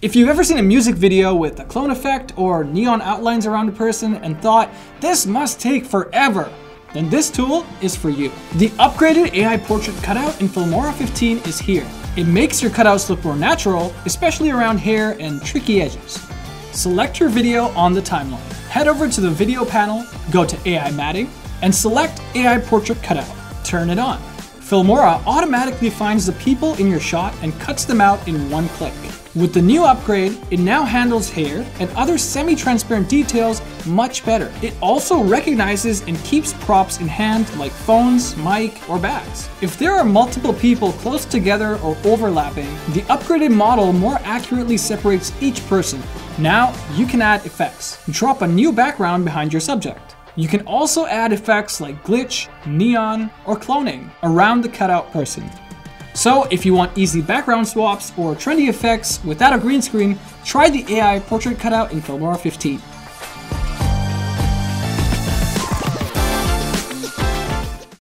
If you've ever seen a music video with a clone effect or neon outlines around a person and thought, this must take forever, then this tool is for you. The upgraded AI portrait cutout in Filmora 15 is here. It makes your cutouts look more natural, especially around hair and tricky edges. Select your video on the timeline. Head over to the video panel, go to AI matting, and select AI portrait cutout. Turn it on. Filmora automatically finds the people in your shot and cuts them out in one click. With the new upgrade, it now handles hair and other semi-transparent details much better. It also recognizes and keeps props in hand like phones, mic, or bags. If there are multiple people close together or overlapping, the upgraded model more accurately separates each person. Now, you can add effects. Drop a new background behind your subject. You can also add effects like glitch, neon, or cloning around the cutout person. So if you want easy background swaps or trendy effects without a green screen, try the AI portrait cutout in Filmora 15.